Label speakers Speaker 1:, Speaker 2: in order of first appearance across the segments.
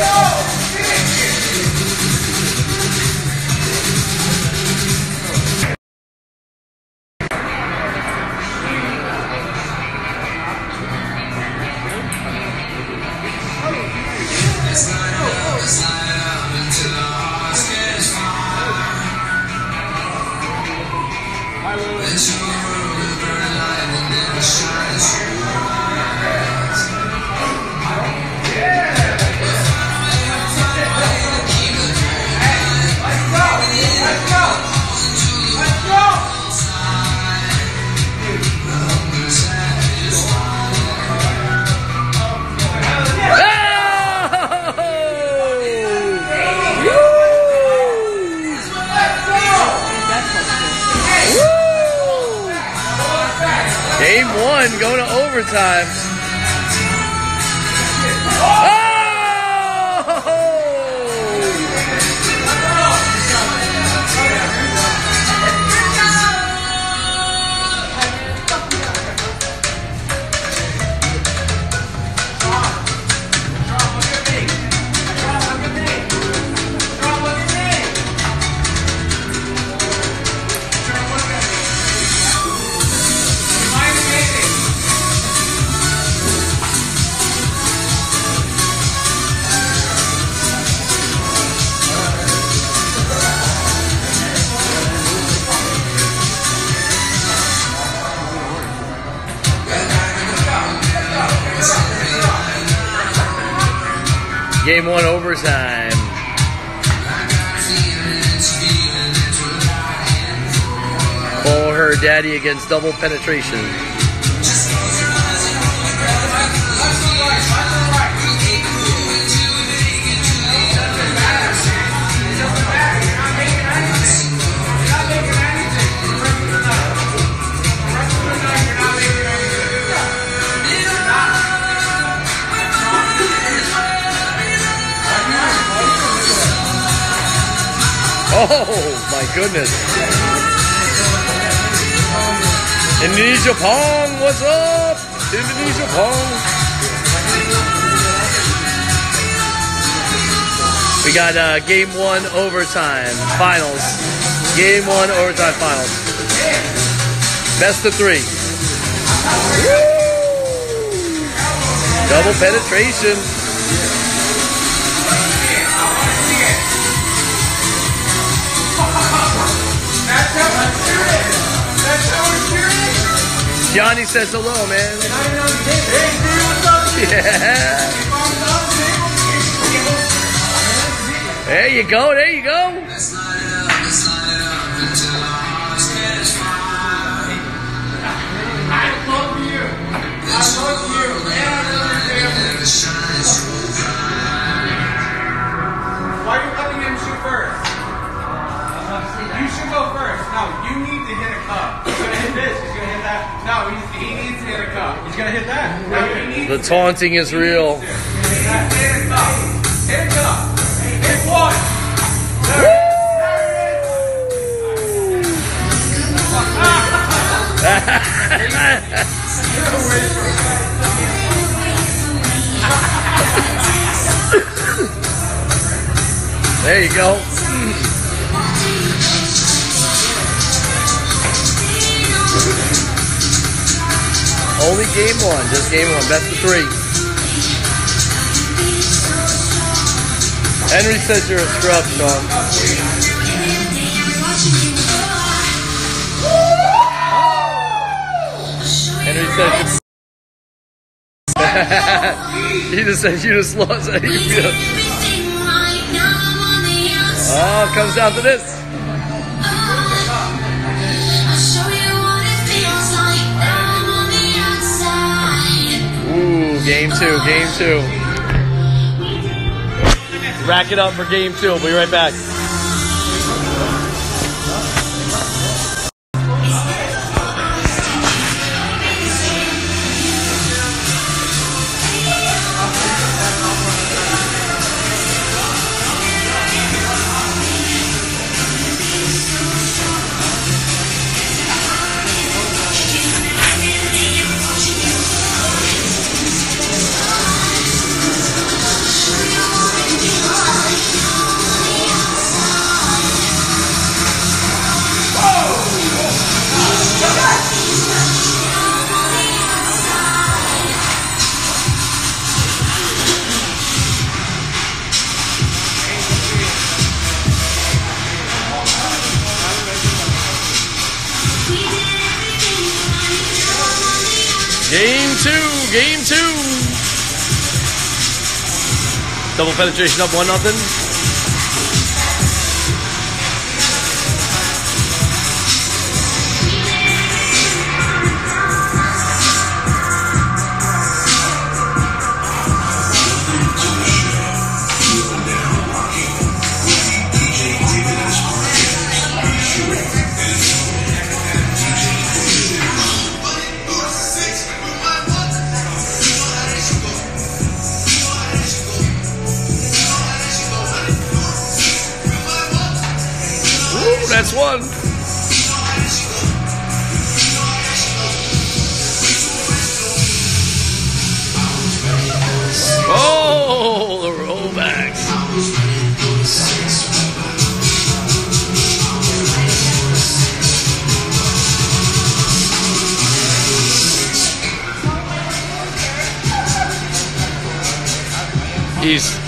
Speaker 1: Game overtime. Game one overtime. Call her daddy against double penetration. Oh my goodness. Indonesia Pong, what's up? Indonesia Pong. We got uh, game one overtime finals. Game one overtime finals. Best of three. Woo! Double penetration. Johnny says hello, man. Yeah. There you go, there you go.
Speaker 2: No, he's, he needs to hit a cup. He's gonna hit that. No, he needs
Speaker 1: The taunting is real.
Speaker 2: hit. Hit a cup. Hit a cup. Hit one.
Speaker 1: There you go. Only game one, just game one, best of three. Henry says you're a scrub, Sean. Henry says he just said you just lost. oh, comes down to this. Game two, game two. Rack it up for game two. We'll be right back.
Speaker 2: Game two, game two. Double penetration up one nothing.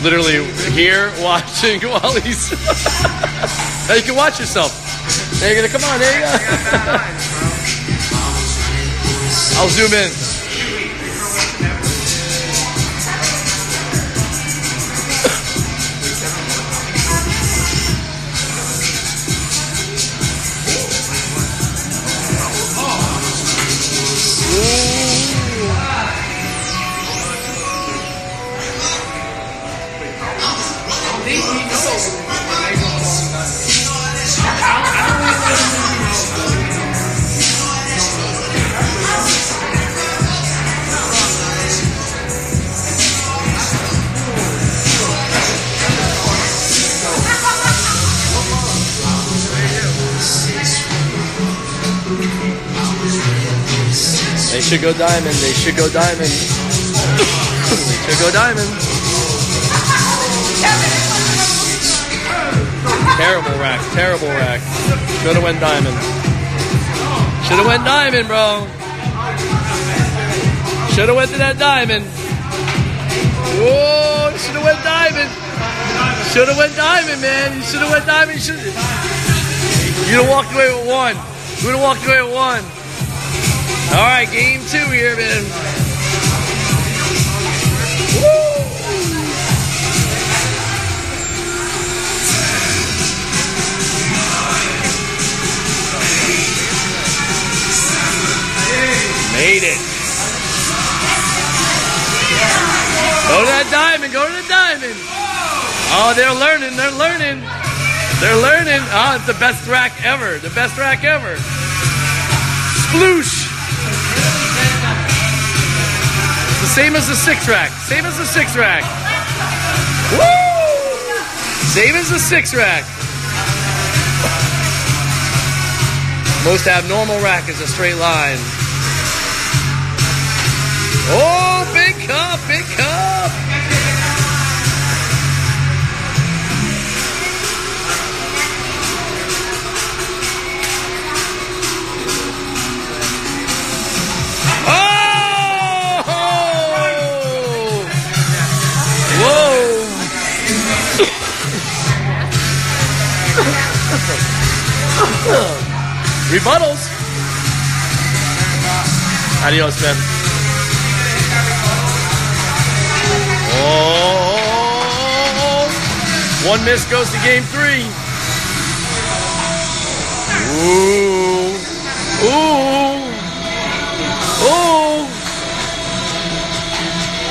Speaker 2: Literally here watching while he's. now you can watch yourself. There you go. Come on, there you go. I'll zoom in. Should go diamond. They should go diamond. they should go diamond. Terrible rack. Terrible rack. Should have went diamond. Should have went diamond, bro. Should have went to that diamond. Whoa! Should have went diamond. Should have went diamond, man. You should have went diamond. You should. You'd have walked away with one. You would have walked away with one. All right, game two here, man. Made it. Go to that diamond. Go to the diamond. Oh, they're learning. They're learning. They're learning. Oh, it's the best rack ever. The best rack ever. Sploosh. Same as the six rack. Same as the six rack. Woo! Same as the six rack. Most abnormal rack is a straight line. Oh, big cup, big cup. Rebuttals. Adios, man. Oh! One miss goes to game three. Ooh. Ooh. Ooh.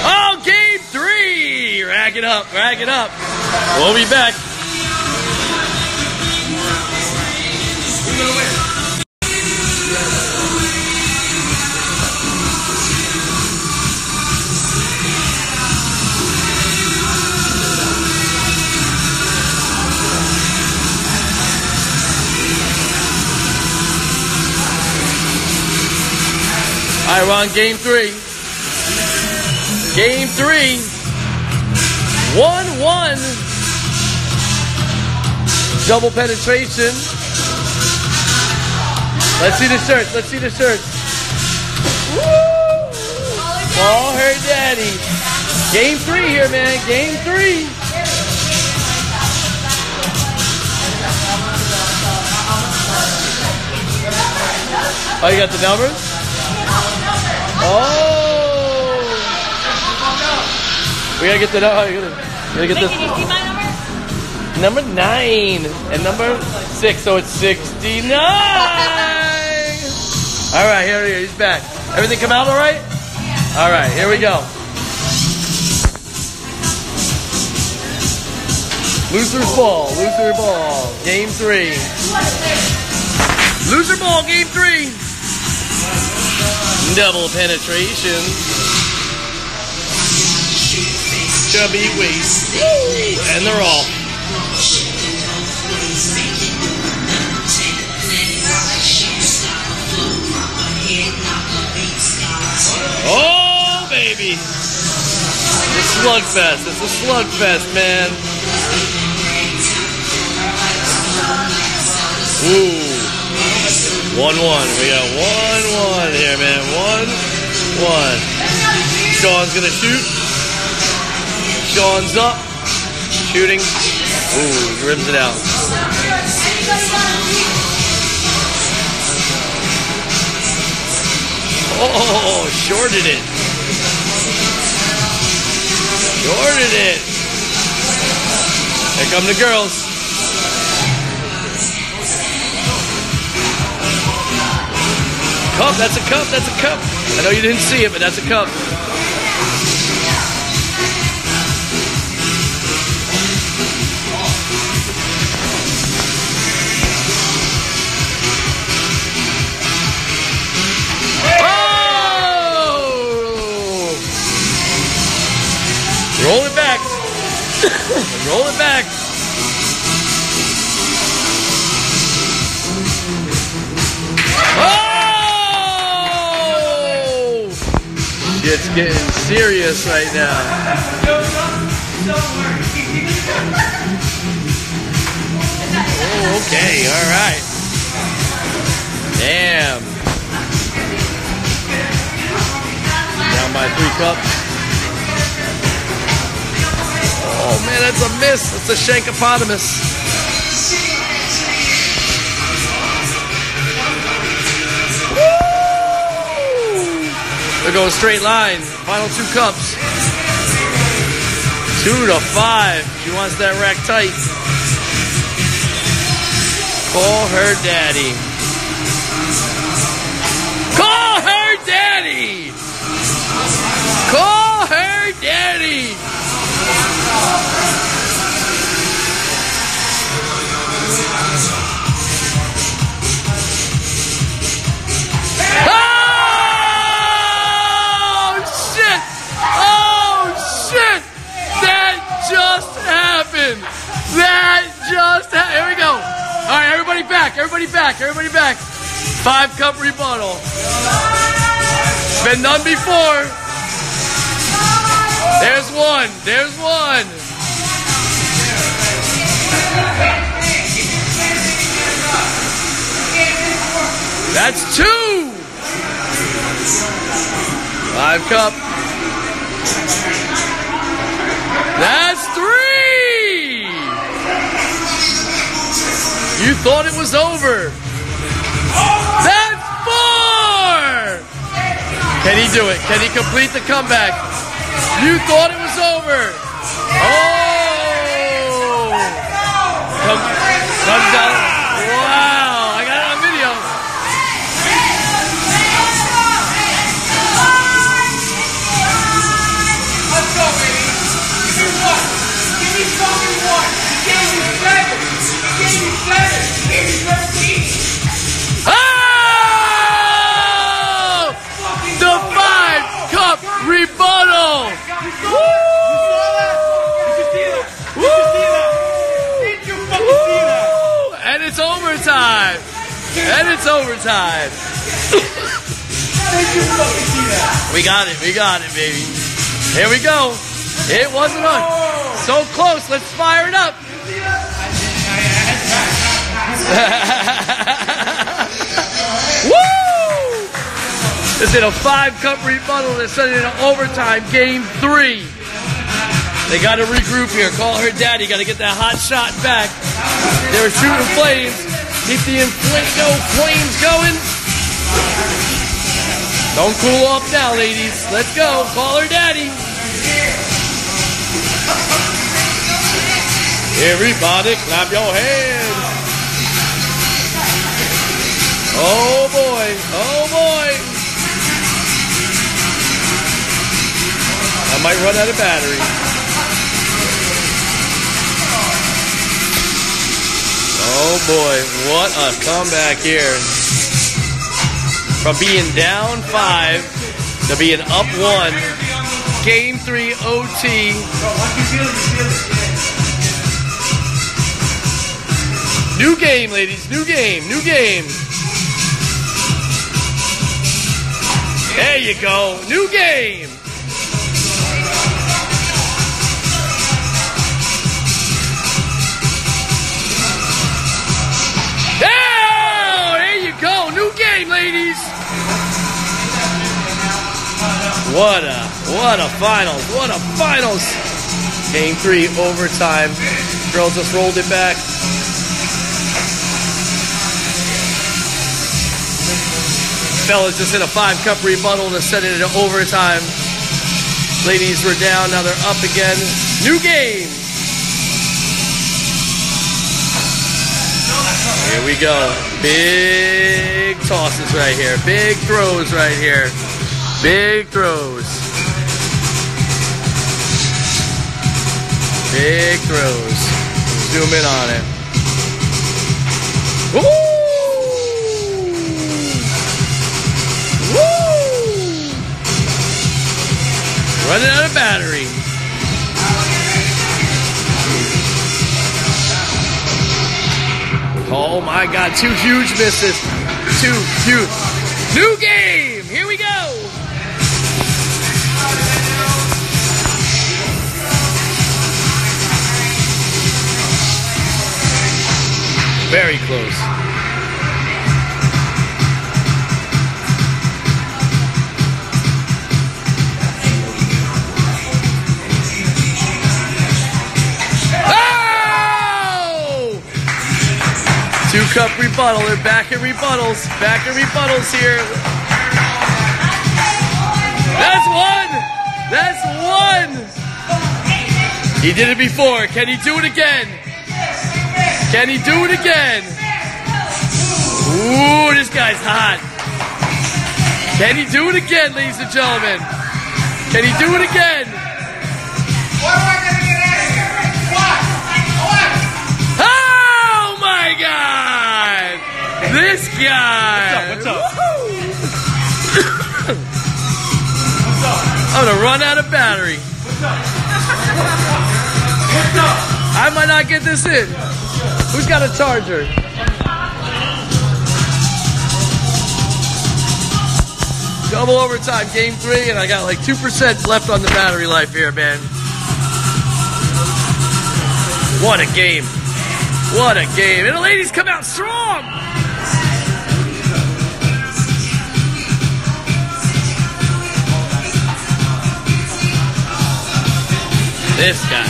Speaker 2: Oh, game three. Rack it up. Rack it up. We'll be back. All right, we're on game three. Game three. 1 1. Double penetration. Let's see the shirts. Let's see the shirts. Woo! Call her daddy. Game three here, man. Game three. Oh, you got the numbers? Oh! We gotta get that out. We gotta, gotta get
Speaker 3: Wait,
Speaker 2: this.
Speaker 3: can you see my number?
Speaker 2: Number nine and number six, so it's 69. All right, here he is. He's back. Everything come out all right? Yeah. All right, here we go. Loser's ball, loser ball, game three. Loser ball, game three. Double penetration. Chubby waist. And they're all. Oh, baby. It's a slugfest. It's a slugfest, man. Ooh. 1 1. We got 1 1 here, man. 1 1. Sean's to shoot. Sean's up. Shooting. Ooh, he rims it out. Oh, shorted it. Shorted it. Here come the girls. Cup, that's a cup, that's a cup. I know you didn't see it, but that's a cup. Oh! Roll it back. Roll it back. It's getting serious right now. Oh, okay, all right. Damn. Down by three cups. Oh man, that's a miss. That's a shankopotamus. They're going straight line. Final two cups. Two to five. She wants that rack tight. Call her daddy. Back. Everybody back. Everybody back. Five cup rebuttal. Been done before. There's one. There's one. That's two. Five cup. Thought it was over. That's four. Can he do it? Can he complete the comeback? You thought it was over. Oh! Come, comes down. And it's overtime. And it's overtime.
Speaker 1: That?
Speaker 2: We got it. We got it, baby. Here we go. It wasn't on. So close. Let's fire it up. Woo! This is a five cup rebuttal. They're sending it to overtime, game three. They got to regroup here. Call her daddy. Got to get that hot shot back. They were shooting flames. Keep the Infuego flames going. Don't cool off now, ladies. Let's go. Call her daddy. Everybody clap your hands. Oh boy. Oh boy. I might run out of battery. Oh boy, what a comeback here. From being down five to being up one. Game three OT. New game, ladies. New game. New game. There you go. New game. What a what a finals. What a finals. Game three overtime. Girls just rolled it back. Fellas just hit a five cup rebuttal to send it into overtime. Ladies were down, now they're up again. New game. Here we go. Big tosses right here. Big throws right here. Big throws. Big throws. Zoom in on it. Woo! Woo! Running out of battery. Oh my god, two huge misses. Two huge. New game! Very close. Oh! Two cup rebuttal. They're back at rebuttals. Back at rebuttals here. That's one! That's one! He did it before. Can he do it again? Can he do it again? Ooh, this guy's hot. Can he do it again, ladies and gentlemen? Can he do it again?
Speaker 1: What am I gonna get out of here? What? What?
Speaker 2: Oh my god! This guy!
Speaker 1: What's up?
Speaker 2: What's up? I'm gonna run out of battery.
Speaker 1: What's up? What's up?
Speaker 2: I might not get this in. Who's got a charger? Double overtime, game three, and I got like 2% left on the battery life here, man. What a game. What a game. And the ladies come out strong. This guy.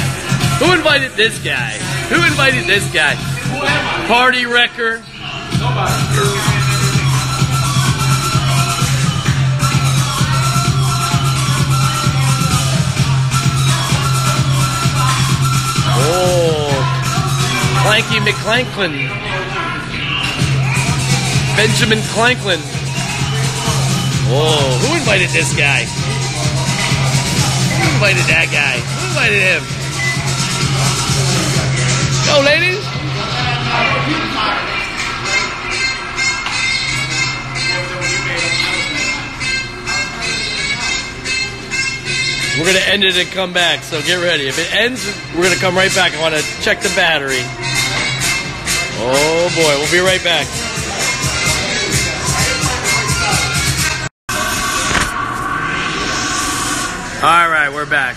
Speaker 2: Who invited this guy? Who invited this guy? Party wrecker. Oh, Clanky McClanklin. Benjamin Clanklin. Oh, who invited this guy? Who invited that guy? Who invited him? Go, ladies. We're gonna end it and come back, so get ready. If it ends, we're gonna come right back. I want to check the battery. Oh boy, we'll be right back. All right, we're back.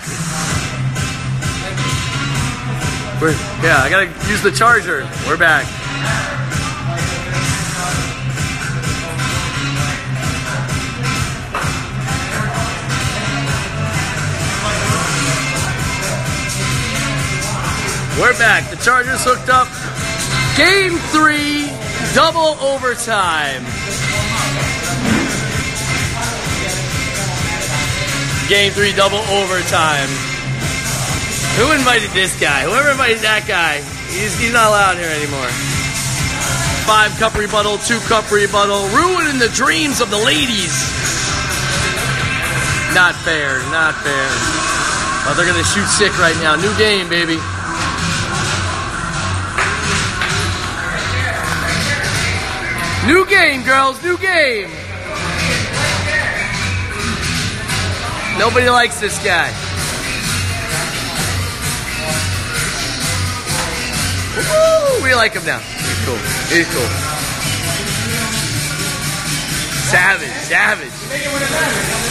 Speaker 2: We're, yeah, I gotta use the charger. We're back. We're back. The Chargers hooked up. Game three, double overtime. Game three, double overtime. Who invited this guy? Whoever invited that guy, he's, he's not allowed here anymore. Five cup rebuttal, two cup rebuttal, ruining the dreams of the ladies. Not fair, not fair. But they're gonna shoot sick right now. New game, baby. New game, girls, new game. Nobody likes this guy. Woo, we like him now. He's cool. He's cool. Savage, savage.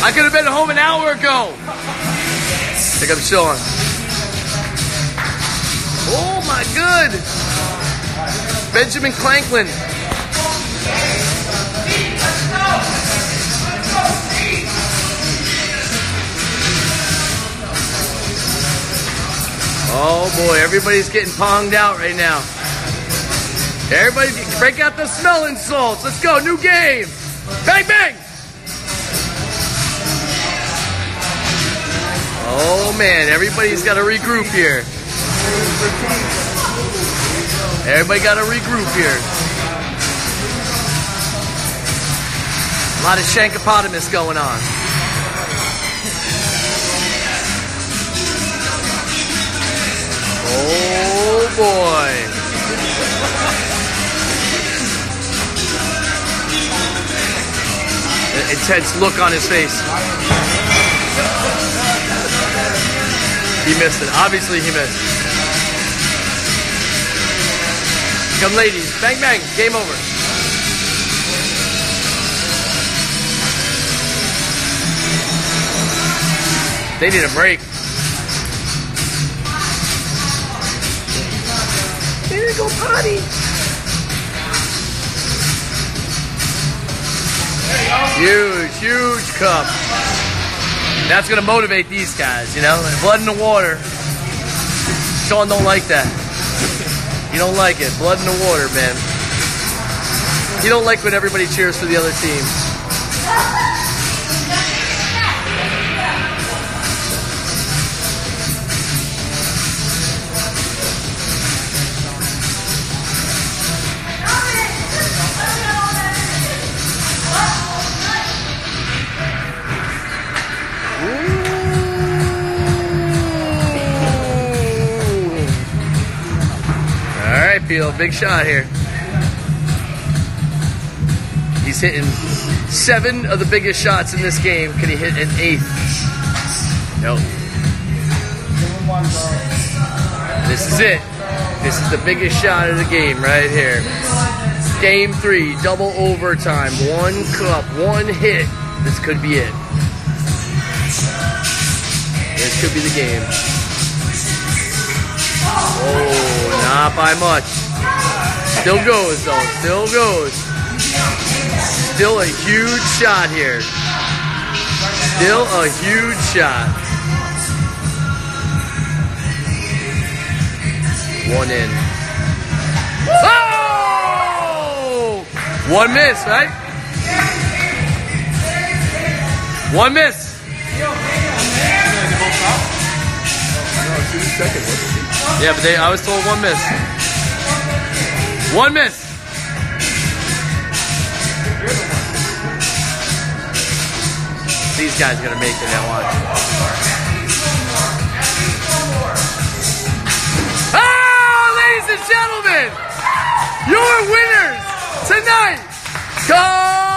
Speaker 2: I could have been home an hour ago. I Think I'm showing. Oh my good. Benjamin Clanklin. Oh boy, everybody's getting ponged out right now. Everybody break out the smelling salts. Let's go, new game. Bang bang. Oh man, everybody's got to regroup here. Everybody got to regroup here. A lot of shankopotamus going on. Oh boy. Intense look on his face. He missed it. Obviously, he missed. Come, ladies. Bang, bang. Game over. They need a break. To go potty. Huge, huge cup. That's gonna motivate these guys, you know? Blood in the water. Sean don't like that. You don't like it. Blood in the water, man. You don't like when everybody cheers for the other team. Peel, big shot here. He's hitting seven of the biggest shots in this game. Can he hit an eighth? No. This is it. This is the biggest shot of the game right here. Game three, double overtime, one cup, one hit. This could be it. This could be the game. Oh, not by much. Still goes though. Still goes. Still a huge shot here. Still a huge shot. One in. Oh! One miss, right? One miss. Yeah, but they I was told one miss. One miss. These guys are gonna make it now. Watch. Ah, ladies and gentlemen, your winners tonight. Cohen